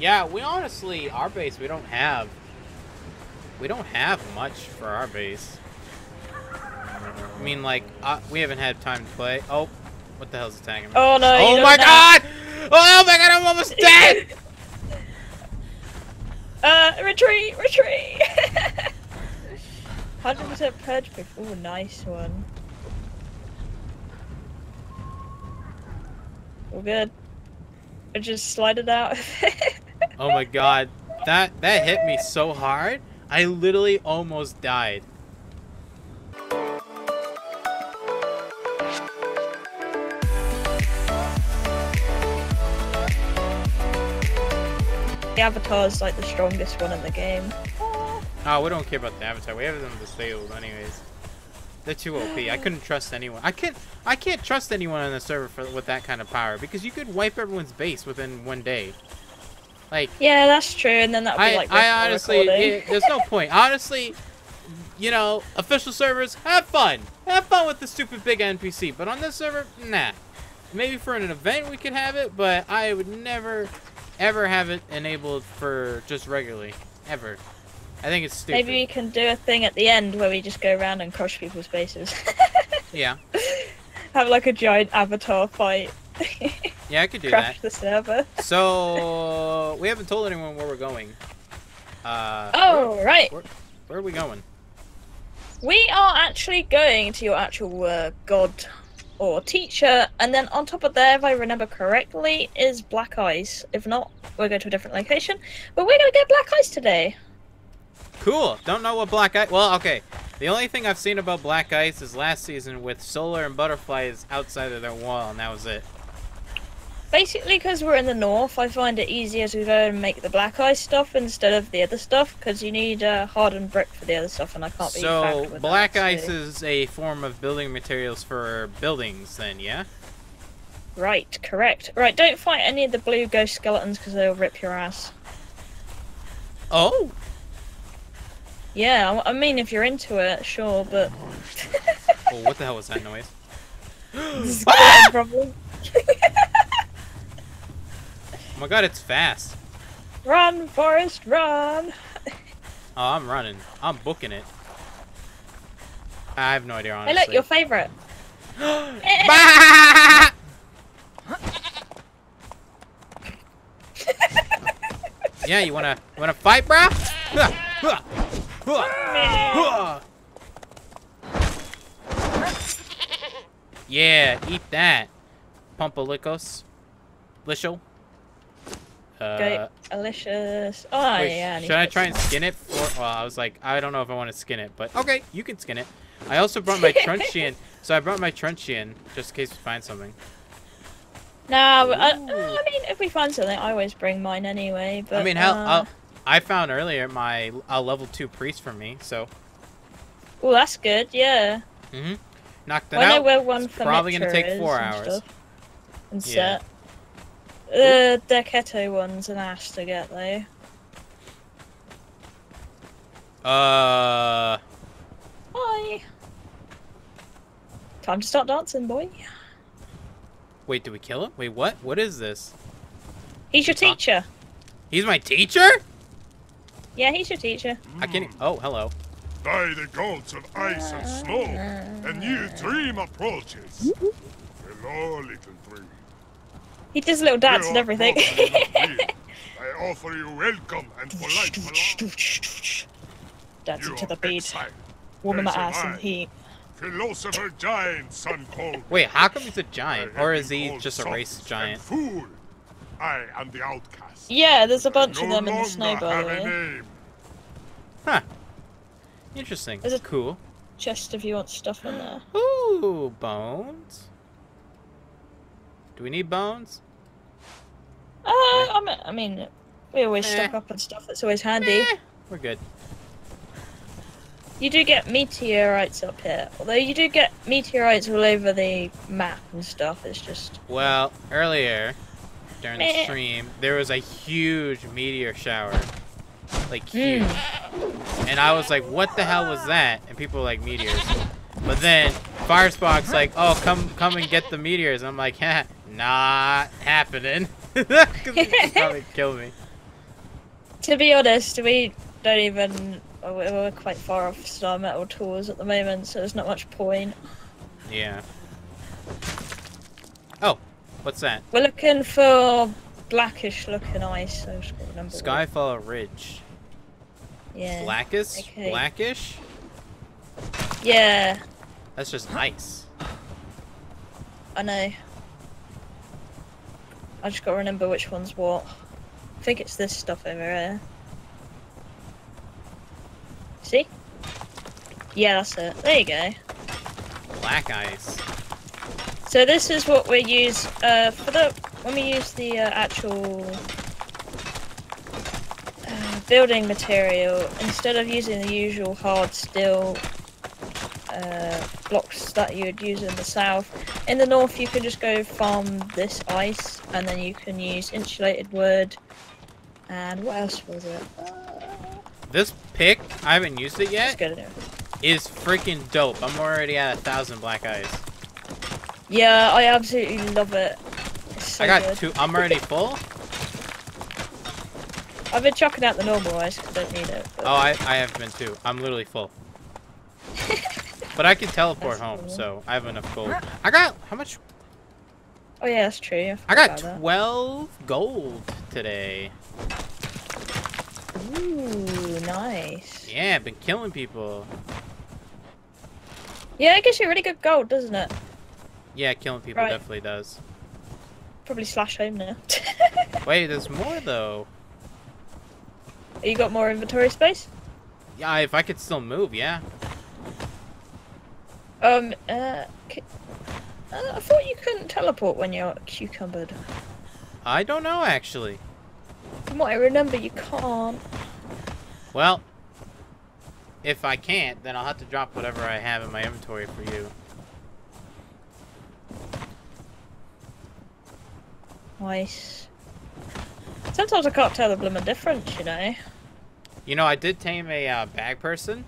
Yeah, we honestly, our base, we don't have, we don't have much for our base. I mean, like, uh, we haven't had time to play. Oh, what the hell's attacking me? Oh no! oh my know. god! Oh my god, I'm almost dead! Uh, retreat, retreat. Hundred percent purge pick. Ooh, nice one. All good. I just slide it out. Oh my god, that that hit me so hard. I literally almost died. the avatar's like the strongest one in the game. Oh, we don't care about the avatar. We have them disabled anyways. They're too OP. I couldn't trust anyone. I can't. I can't trust anyone on the server for, with that kind of power because you could wipe everyone's base within one day. Like Yeah, that's true. And then that would be I, like I honestly, it- there's no point. Honestly, you know, official servers have fun. Have fun with the stupid big NPC. But on this server, nah. Maybe for an event we could have it, but I would never, ever have it enabled for just regularly, ever. I think it's stupid. Maybe we can do a thing at the end where we just go around and crush people's bases. Yeah, Have like a giant avatar fight. yeah, I could do Crash the server. that. So we haven't told anyone where we're going. Uh, Oh, right. where are we going? We are actually going to your actual uh, god or teacher, and then on top of there, if I remember correctly, is Black Ice. If not, we'll go to a different location. But we're gonna get Black Ice today. Cool. Don't know what black Ice. Well, okay. The only thing I've seen about black ice is last season with solar and butterflies outside of their wall, and that was it. Basically, because we're in the north, I find it easier to go and make the Black Ice stuff instead of the other stuff, because you need uh, hardened brick for the other stuff, and I can't be So black that, ice so- is a form of building materials for buildings, then, yeah. Right, correct. Right, don't fight any of the blue ghost skeletons, because they'll rip your ass. Oh. Yeah, I mean, if you're into it, sure, but. oh what the hell was that noise? Skeleton problem. Oh my god, it's fast. Run, Forest, run! Oh, I'm running. I'm booking it. I have no idea, honestly. Hey, look, your favorite. Yeah, you wanna wanna fight, bro? yeah, eat that, Pumpalicos, Lishel. Uh, Go, Alicious. Oh, wait, yeah. need should I try and skin it? For, well, I was like, I don't know if I want to skin it, but okay, you can skin it. I also brought my truncheon, so I brought my truncheon just in case we find something. No, I, uh, I mean, if we find something, I always bring mine anyway. But I mean, how? Uh, I'll- found earlier my a level two priest for me, so oh, that's good. Yeah. mm-hmm. knocked it I know out. where one It's for probably gonna take four and hours. stuff. And Yeah. set. Uh, the Decketo one's an ass to get though. Uh, Hi. Time to start dancing, boy. wait, did we kill him? Wait, what? What is this? He's your Huh? teacher. He's my teacher? Yeah, he's your teacher. I can't. e- hmm. Oh, hello. By the gods of ice and snow, a new dream approaches. Mm-hmm. Hello, little dream. He does little dance and everything. welcome in. I offer you welcome and polite. Dancing to the are beat, exiled. warming my As am ass in I. the heat. Philosopher giant, son called. Wait, how come he's a giant, or is he just a race giant? Fool. I am the outcast. Yeah, there's a bunch no of them in the longer snow, by the way. Huh. Interesting. Is it- cool? Chest if you want stuff in there. Ooh, bones. Do we need bones? Uh, I mean, I mean, we always Eh. stock up on stuff that's always handy. Eh, we're good. You do get meteorites up here, although you do get meteorites all over the map and stuff. It's just Well, earlier during the stream, there was a huge meteor shower. Like Hmm. huge. And I was like, what the hell was that? And people were like, meteors. But then Firespark's like, oh, come come and get the meteors. I'm like, ha, not happening. Because probably kill me. To be honest, we don't even. We're quite far off star metal tools at the moment, so there's not much point. Yeah. Oh, what's that? We're looking for blackish looking ice. So I just gotta remember. what- Skyfall Ridge. Yeah. Blackish? Okay. Blackish? Yeah, That's just ice. I know. I just gotta remember which one's what. I think it's this stuff over here. See? Yeah, that's it. There you go. Black ice. So this is what we use uh, for the when we use the uh, actual uh, building material. Instead of using the usual hard steel uh, blocks that you would use in the south, in the north you can just go farm this ice, and then you can use insulated wood. And what else was it? Uh, This pick, I haven't used it yet, is freaking dope. I'm already at a thousand black ice. Yeah, I absolutely love it. It's so I got good. two. I'm already full. I've been chucking out the normal ice because I don't need it. but- Oh, I, I have been too. I'm literally full. But I can teleport That's home, cool. so I have enough gold. I got how much? Oh yeah, that's true. I, I got about 12 gold today. Ooh, nice. Yeah, I've been killing people. Yeah, it gives you really good gold, doesn't it? Yeah, killing people Right. definitely does. Probably slash home now. Wait, there's more though. you got more inventory space? Yeah, if I could still move, yeah. Um, uh, uh, I thought you couldn't teleport when you're cucumbered. I don't know actually. From what I remember, you can't. Well, if I can't, then I'll have to drop whatever I have in my inventory for you. Nice. Sometimes I can't tell the blooming difference, you know. You know, I did tame a uh, bag person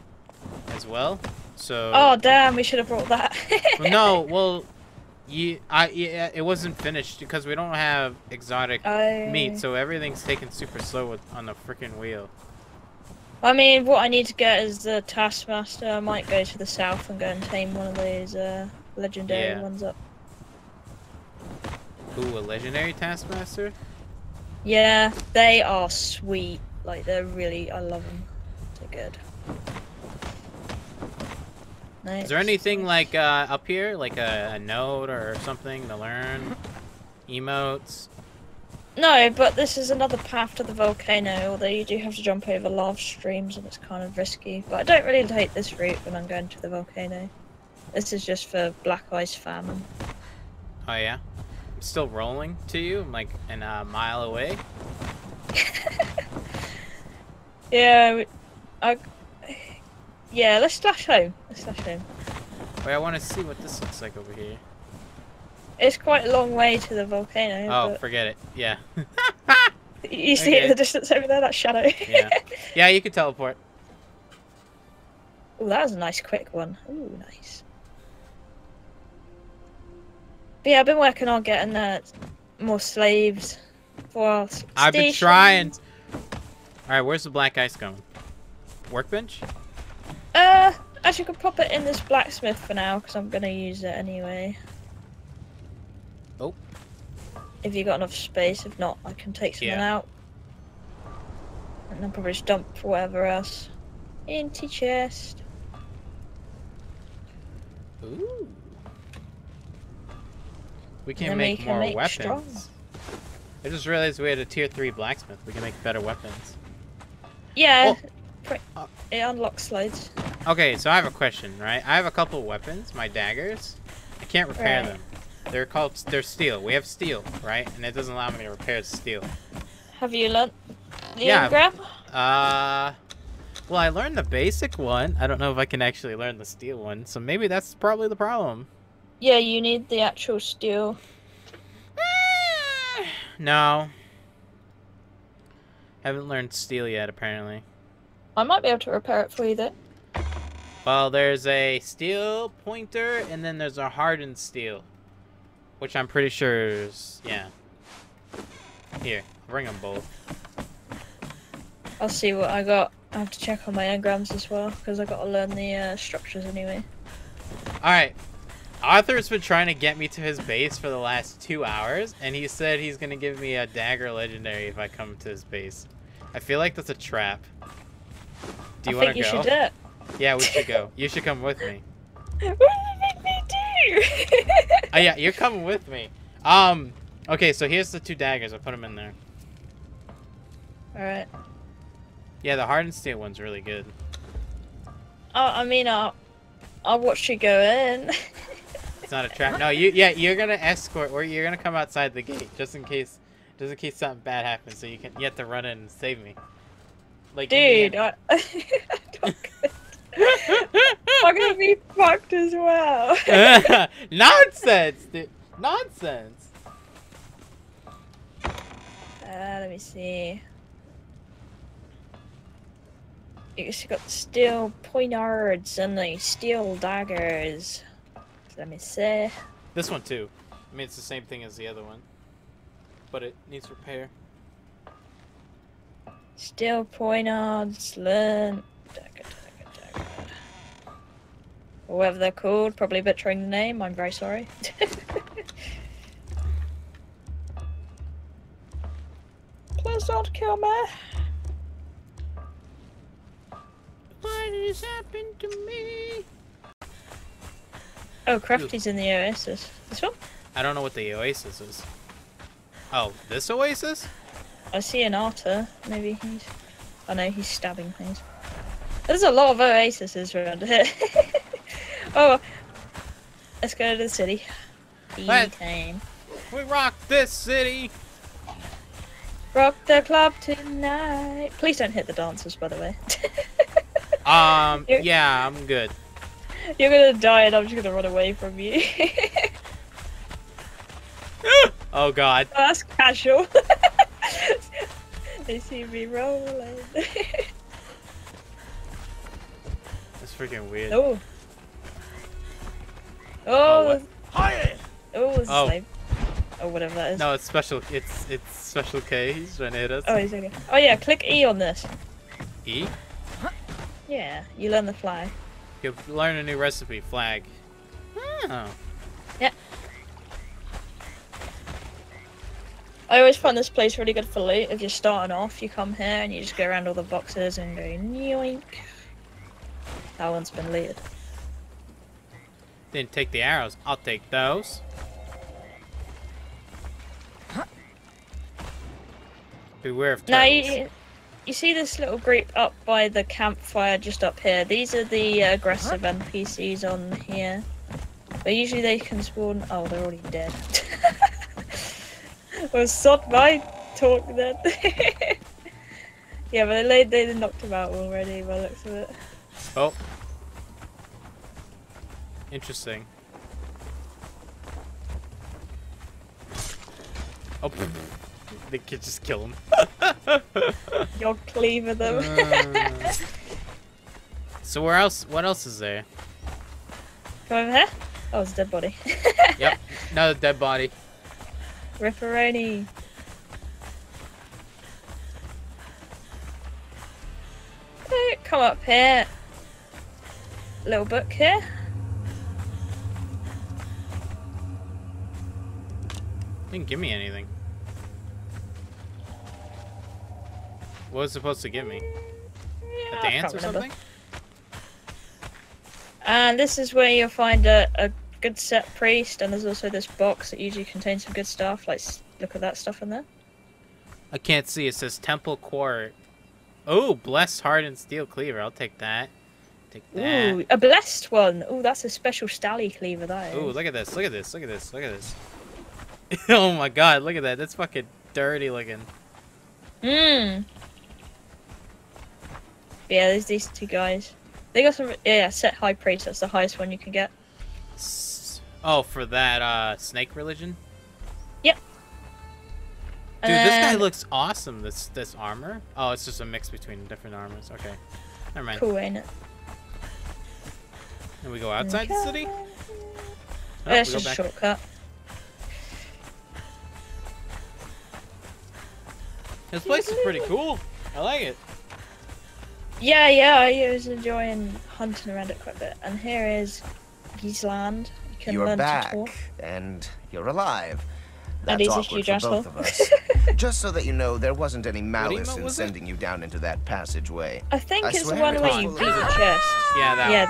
as well. So Oh damn, we should have brought that. Well, no, well, you, I, yeah, it wasn't finished because we don't have exotic Oh. meat, so everything's taken super slow with, on the freaking wheel. I mean, what I need to get is the Taskmaster. I might go to the south and go and tame one of those uh, legendary Yeah. ones up. Ooh, a legendary taskmaster. Yeah, they are sweet. Like they're really, I love them. They're good. Nice. Is there anything like uh, up here, like a, a node or something to learn? Emotes. No, but this is another path to the volcano. Although you do have to jump over lava streams, and it's kind of risky. But I don't really take this route when I'm going to the volcano. This is just for black ice famine. Oh yeah. I'm still rolling to you. I'm like an uh, mile away. Yeah, I. Yeah, let's slash home. Let's slash home. Wait, I want to see what this looks like over here. It's quite a long way to the volcano. Oh, but forget it. Yeah. you see it in the distance over there, that shadow. yeah. Yeah, you can teleport. Oh, that was a nice quick one. Ooh, nice. But yeah, I've been working on getting uh, more slaves for our I've been trying. All right, where's the black ice going? Workbench? Uh, actually, I could pop it in this blacksmith for now because I'm gonna use it anyway. Oh. If you got enough space, if not, I can take something Yeah. out. And then probably just dump whatever else. Into chest. Ooh. We can we make can more make weapons. straw. I just realized we had a tier three blacksmith. We can make better weapons. Yeah, Oh. Uh. It unlocks loads. Okay, so I have a question, right? I have a couple weapons, my daggers. I can't repair Right. them. They're called they're steel. We have steel, right? And it doesn't allow me to repair the steel. Have you learned the Yeah. engram? Uh well, I learned the basic one. I don't know if I can actually learn the steel one, so maybe that's probably the problem. Yeah, you need the actual steel. No. Haven't learned steel yet, apparently. I might be able to repair it for you though. Well, there's a steel pointer, and then there's a hardened steel. Which I'm pretty sure is... Yeah. Here, bring them both. I'll see what I got. I have to check on my engrams as well because I got to learn the uh, structures anyway. All right. Arthur's been trying to get me to his base for the last two hours, and he said he's gonna give me a dagger legendary if I come to his base. I feel like that's a trap. Do you want to you go? should do it. Yeah, we should go. You should come with me. What do you make me do? Oh yeah, you're coming with me. Um. Okay, so here's the two daggers. I put them in there. Alright. Yeah, the hardened steel one's really good. Oh, I mean, I'll, I'll watch you go in. It's not a trap. No, you. Yeah, you're gonna escort, or you're gonna come outside the gate just in case, just in case something bad happens. So you can. You have to run in and save me. Like Dude, Indiana. I, I'm gonna be fucked as well. Nonsense, dude. Nonsense. Uh, let me see. You just got steel poignards and the steel daggers. Let me see. This one too. I mean, it's the same thing as the other one, but it needs repair. Steel poignards, learn. Whatever they're called, probably butchering the name. I'm very sorry. Please don't kill me. What has happened to me? Oh, Crafty's in the Oasis. This one? I don't know what the oasis is. Oh, this oasis? I see an otter. Maybe he's. I know he's stabbing things. There's a lot of oases around here. oh, let's go to the city. Time. We rock this city. Rock the club tonight. Please don't hit the dancers, by the way. Um, You're- yeah, I'm good. You're gonna die, and I'm just gonna run away from you. Oh God. Oh, that's casual. They see me rolling. That's freaking weird. oh. Oh, Oh. what? Oh, Oh. slave. Oh, whatever that is. No, it's special. It's it's special K. He's trying to hit us. Oh, he's okay. Oh yeah, click E on this. E. Yeah, you learn the fly. You learn a new recipe. Flag. Hmm. Oh. I always find this place really good for loot. If you're starting off, you come here and you just go around all the boxes and go yoink. That one's been looted. Didn't take the arrows. I'll take those. Beware of Now you, you see this little group up by the campfire just up here. These are the aggressive NPCs on here. But usually they can spawn. Oh, they're already dead. well, sod my talk then. yeah, but they they knocked him out already by the looks of it. Oh. Interesting. Oh, they could just kill him. You'll cleaver them. Uh, so where else? What else is there? Come over here. Oh, it's a dead body. Yep, another dead body. Ripperoni. Okay, Come up here. Little book here. Didn't give me anything. What was it supposed to give me? Yeah, A dance or something? And this is where you'll find a, a good set priest, and there's also this box that usually contains some good stuff. Like, look at that stuff in there. I can't see. It says Temple Court. Oh, blessed hardened steel cleaver. I'll take that. Take that. Ooh, a blessed one. Ooh, that's a special stally cleaver. That is. Ooh, look at this. Look at this. Look at this. Look at this. oh my god, look at that. That's fucking dirty looking. Mmm. Yeah, there's these two guys. They got some. Yeah, set high priest. That's the highest one you can get. Oh, for that uh snake religion? Yep. Dude, And this guy looks awesome. This this armor. Oh, it's just a mix between different armors. Okay. Never mind. Cool, ain't it? And we go outside the city? Okay. Oh, Yeah, it's we go just a shortcut. This place is pretty cool. I like it. Yeah, yeah, I was enjoying hunting around it quite a bit. And here is Geeseland. You can You're learn back, to talk. and you're alive. And That's he's a awkward huge for asshole. both of us. Just so that you know, there wasn't any malice in was it? sending you down into that passageway. I think I it's the one it where you beat the chest. Yeah, that. Yeah,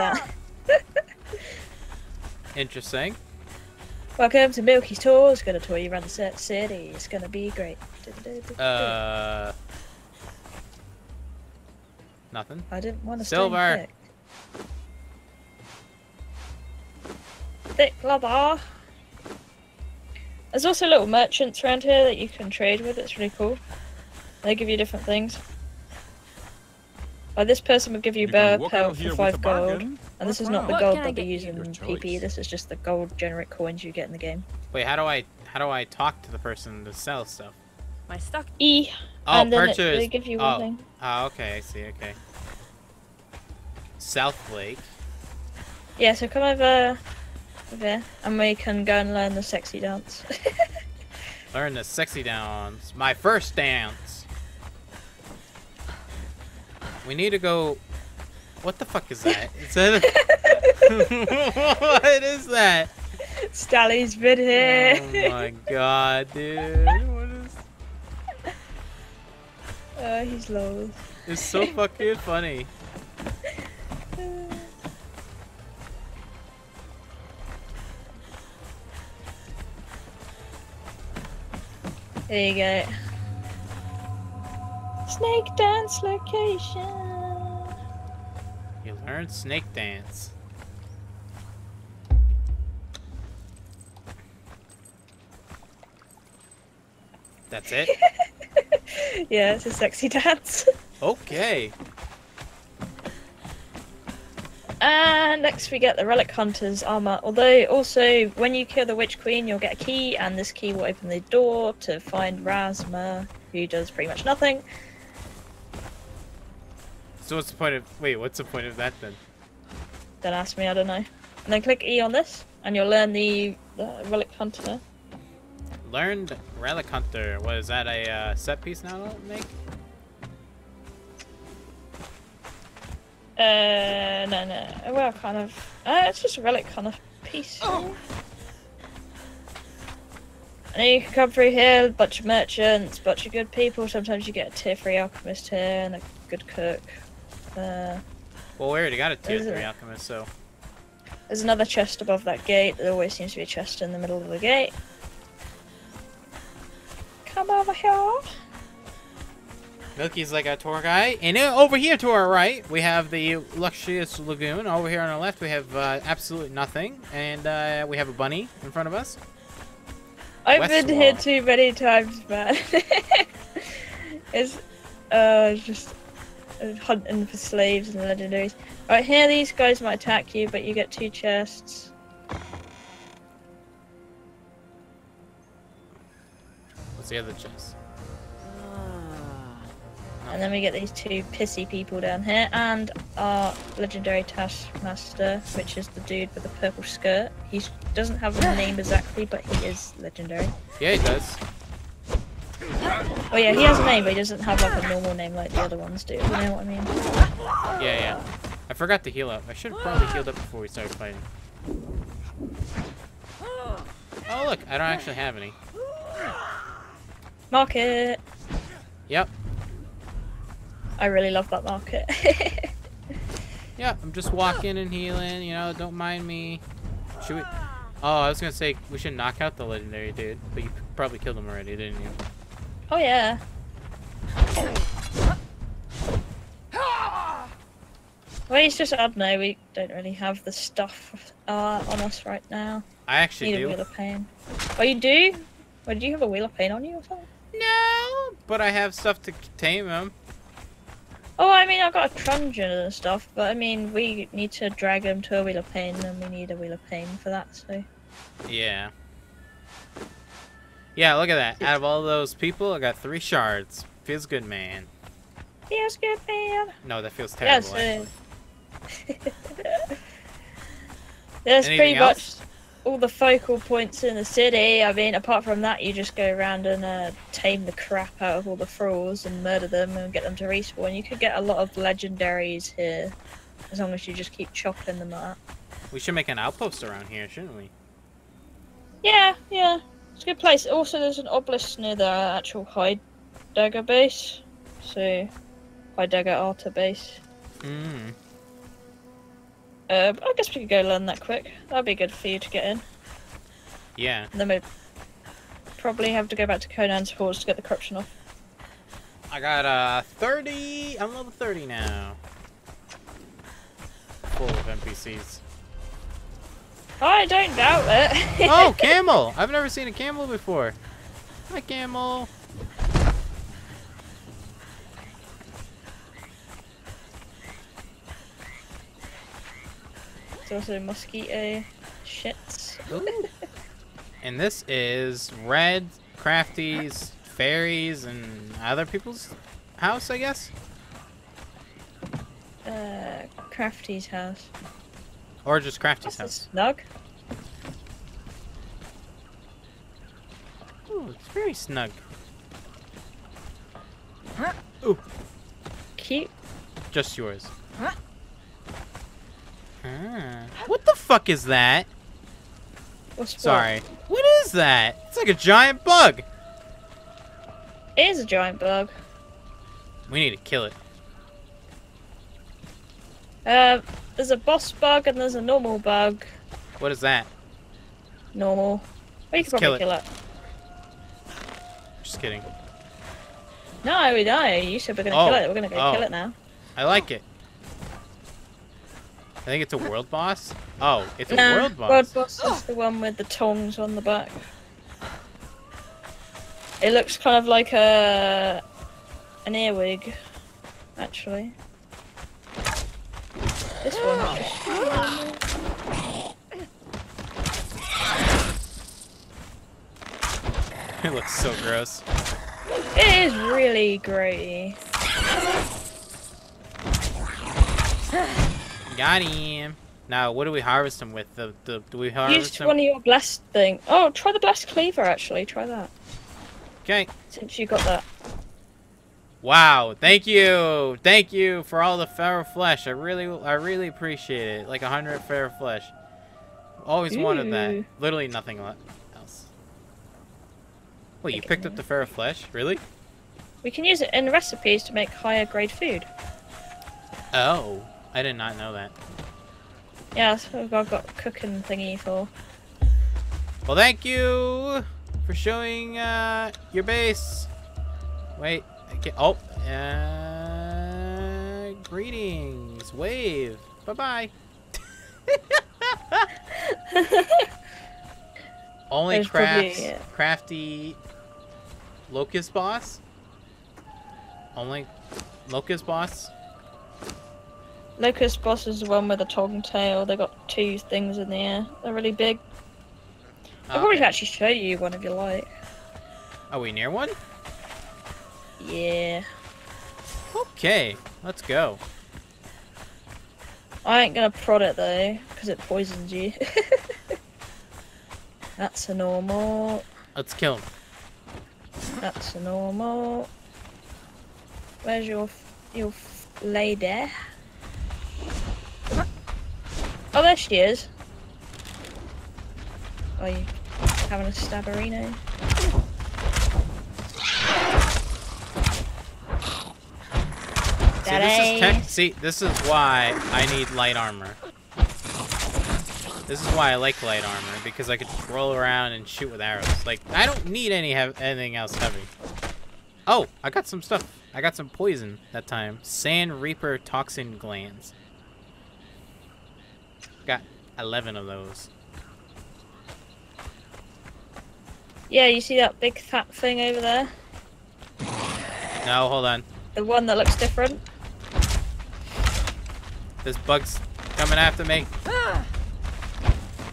that. Interesting. Welcome to Milky's Tour. It's gonna tour you around the ci- city. It's gonna be great. Uh. Nothing. I didn't want to Silver. Thick. thick leather. There's also little merchants around here that you can trade with. It's really cool. They give you different things. Like this person would give you, You bear can pelt for five gold. bargain, And this is not the gold that they get use you? in PP. This is just the gold generic coins you get in the game. Wait, how do I how do I talk to the person to sell stuff? My stock. E. Oh, and then it- purchase. they give you one oh. thing. Oh, okay, I see. Okay. South Lake. Yeah, so come over, here, and we can go and learn the sexy dance. Learn the sexy dance. My first dance. We need to go. What the fuck is that? Is that? what is that? Stally's been here. Oh my god, dude! What is? oh, he's low. It's so fucking funny. There you go. Snake dance location. You learn snake dance. That's it. yeah, it's a sexy dance. Okay. And next we get the Relic Hunter's armor. Although also when you kill the Witch Queen, you'll get a key, and this key will open the door to find Rasma, who does pretty much nothing. So what's the point of? Wait, what's the point of that then? Don't ask me, I don't know. And then click E on this, and you'll learn the, the Relic Hunter. Learned relic hunter. What is that? A uh, set piece now make? Uh, no, no. Well, kind of. Uh, it's just a relic kind of piece. And then you can come through here, a bunch of merchants, bunch of good people. Sometimes you get a tier 3 alchemist here and a good cook. Uh, Well, we already got a tier Is it? three alchemist, so there's another chest above that gate. There always seems to be a chest in the middle of the gate. Come over here. Milky's like a tour guide. And over here to our right, we have the luxurious lagoon. Over here on our left, we have uh, absolutely nothing, and uh, we have a bunny in front of us. I've been here too many times, man. it's uh just uh, hunting for slaves and legendaries. Right here, these guys might attack you, but you get two chests. What's the other chest? And then we get these two pissy people down here, and our legendary taskmaster, which is the dude with the purple skirt. He doesn't have a name exactly, but he is legendary. Yeah, he does. Oh yeah, he has a name, but he doesn't have like a normal name like the other ones do. You know what I mean? Yeah, yeah. I forgot to heal up. I should have probably healed up before we started fighting. Oh, look. I don't actually have any. Market. Yep. I really love that market. Yeah, I'm just walking and healing, you know, don't mind me. Should we... Oh, I was gonna say, we should knock out the legendary dude, but you probably killed him already, didn't you? oh yeah. Well, it's just I don't know. We don't really have the stuff uh, on us right now. I actually Need a wheel of pain. Oh, you do? Well, do you have a wheel of pain on you or something? No, but I have stuff to tame him. Oh, I mean, I've got a truncheon and stuff, but I mean, we need to drag him to a wheel of pain, and we need a wheel of pain for that. So Yeah. Yeah, look at that. Out of all those people, I got three shards. Feels good, man. feels good, man. No, that feels terrible. Yes, That's pretty else? much. All the focal points in the city. I mean, apart from that, you just go around and uh, tame the crap out of all the thralls and murder them and get them to respawn. You could get a lot of legendaries here, as long as you just keep chopping them up. We should make an outpost around here, shouldn't we? Yeah, yeah, it's a good place. Also, there's an obelisk near the actual High Dagger base, so High Dagger Altar base. Hmm. Uh, I guess we could go learn that quick. That'd be good for you to get in. Yeah. And then we probably have to go back to Conan's Forge to get the corruption off. I got uh 30. I'm level 30 now. Full of NPCs. I don't doubt it. Oh, camel! I've never seen a camel before. Hi, camel. Also mosquito shits. And this is Red, Crafty's, Fairies, and other people's house, I guess? Uh, Crafty's house. Or just Crafty's That's a house. snug. Ooh, it's very snug. Huh? Ooh. Cute. Just yours. Huh? Ah. What the fuck is that? What's what? Sorry. What is that? It's like a giant bug. It is a giant bug. We need to kill it. Uh, there's a boss bug and there's a normal bug. What is that? Normal. Well, you could Let's kill probably kill it. Just kidding. No, we don't. You said we're gonna Oh, kill it. We're gonna go oh. kill it now. I like it. I think it's a world boss. Oh, it's a world boss. World boss is the one with the tongs on the back. It looks kind of like a an earwig, actually. This one. it looks so gross. It is really grey. Got him. Now, what do we harvest him with? The, the do we harvest Use one of your blessed thing. Oh, try the blessed cleaver actually. Try that Okay. since you got that. Wow. Thank you. Thank you for all the feral flesh. I really, I really appreciate it. Like a hundred feral flesh. Always wanted that. Literally nothing else. Wait, you picked up the feral flesh? Really? We can use it in recipes to make higher grade food. Oh, I did not know that. Yeah, that's what I've got cooking thingy for. Well, thank you for showing uh, your base. Wait, I can't. Oh, uh, greetings, wave. Bye bye. Only There's probably, crafts, crafty locust boss. Only locust boss. Locust boss is the one with the tongue tail. They got two things in the air. They're really big. I'll probably Okay. actually show you one if you like. Are we near one? Yeah. Okay, let's go. I ain't gonna prod it though, because it poisons you. That's a normal. Let's kill him. That's a normal. Where's your f- your f- lady? Oh, there she is. Are you having a stabberino? See, this is tech. See, this is why I need light armor. This is why I like light armor because I could just roll around and shoot with arrows. Like I don't need any anything else heavy. Oh, I got some stuff. I got some poison that time. Sand Reaper toxin glands. Got 11 of those. Yeah, you see that big fat thing over there? No, hold on. The one that looks different? This bug's coming after me.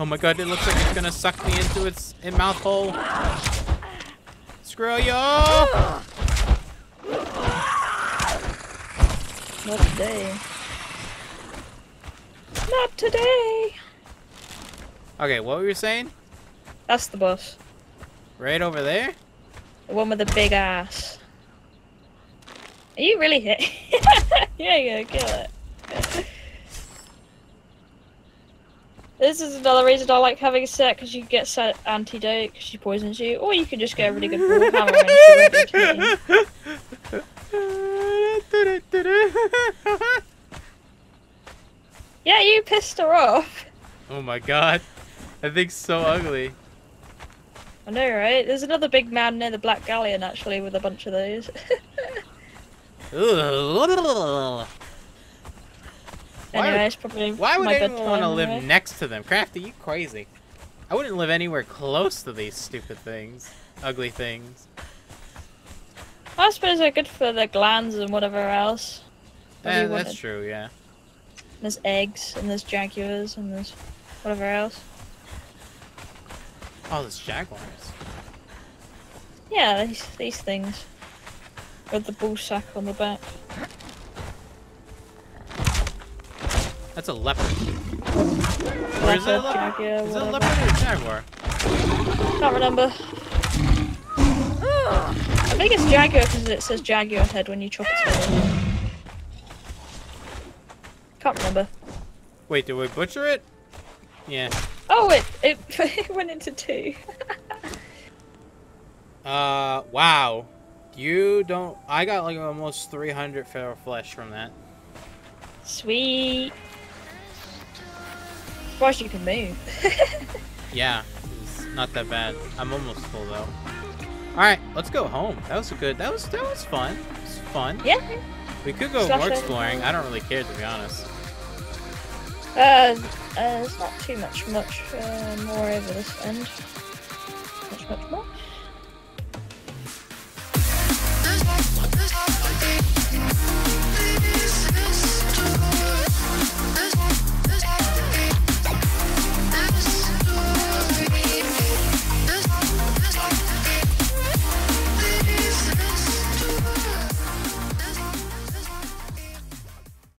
Oh my god, it looks like it's gonna suck me into its in mouth hole. Screw you! Not today. Not today! Okay, what were you saying? That's the boss. Right over there? The one with the big ass. Are you really hit? yeah, yeah, kill it. This is another reason I like having a set because you get set antidote because she poisons you, or you can just get a really good ball hammer and she won't be able to hit you. Yeah, you pissed her off. oh my god. That thing's so ugly. I know, right? There's another big man near the Black Galleon actually with a bunch of those. Why- anyway, it's probably Why would my anyone want to live anyway. next to them? Crafty, you crazy. I wouldn't live anywhere close to these stupid things. Ugly things. I suppose they're good for the glands and whatever else. You that's wanted? true, yeah. There's eggs and there's jaguars and there's whatever else. Oh, there's jaguars. Yeah, these, these things. With the bull sack on the back. That's a leopard. Or is it a Leopard, jaguar, Is it a leopard or a jaguar? Can't remember. I think it's jaguar because it says jaguar head when you chop its head off. Can't remember. Wait, did we butcher it? Yeah. Oh, it, it, it went into two. Uh, wow. You don't. I got like almost 300 feral flesh from that. Sweet. Surprised you can move. Yeah, it's not that bad. I'm almost full though. All right, let's go home. That was a good. That was that was fun. It was fun. yeah. We could go Slash more exploring. I don't really care to be honest. Uh, uh, there's not too much, much uh, more over this end. Much, much, much.